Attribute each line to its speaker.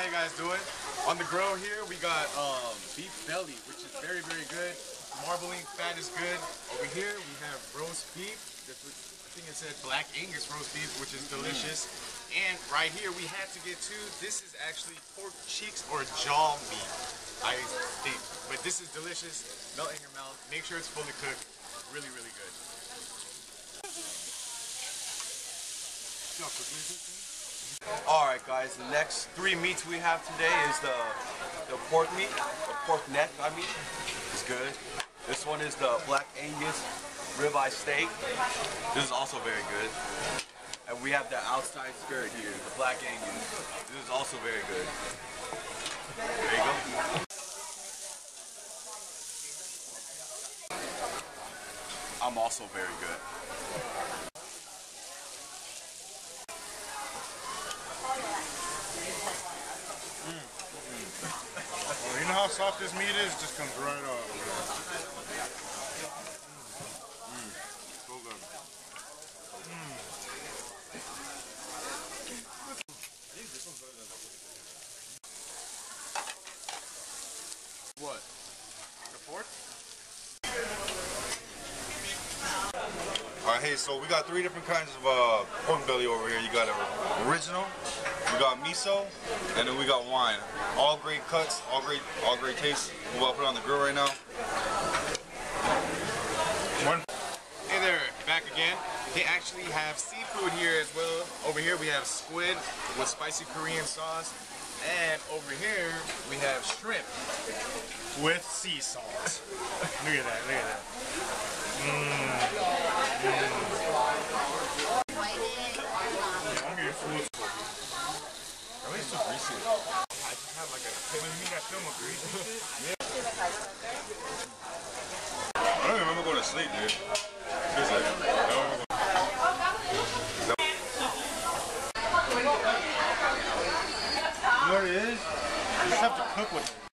Speaker 1: how you guys doing? On the grill here, we got um, beef belly, which is very, very good. Marbling fat is good. Over here, we have roast beef. I think it said black Angus roast beef, which is delicious. And right here, we had to get to, this is actually pork cheeks or jaw meat, I think. But this is delicious. Melt in your mouth. Make sure it's fully cooked. Really, really good. See how quickly this is?
Speaker 2: All right, guys. The next three meats we have today is the the pork meat, the pork neck. I mean, it's good. This one is the black Angus ribeye steak. This is also very good. And we have the outside skirt here, the black Angus. This is also very good. There you go. I'm also very good.
Speaker 3: Oh, you know how soft this meat is? Just comes right off. Mm. So good.
Speaker 1: What? The pork?
Speaker 3: All right, hey, so we got three different kinds of uh, pork belly over here. You got a original, we got miso, and then we got wine. All great cuts, all great, all great taste. We're about to put it on the grill right now. One.
Speaker 1: Hey there, back again. They actually have seafood here as well. Over here we have squid with spicy Korean sauce. And over here we have shrimp.
Speaker 3: With sea salt. look at that, look at that. Mm, mm. I'm getting full.
Speaker 1: I. I just have like a
Speaker 3: When film grease and shit? I don't remember going to sleep, dude. Seriously. You know what it is? You just have to cook with it.